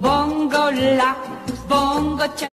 Bongo la, bongo cha,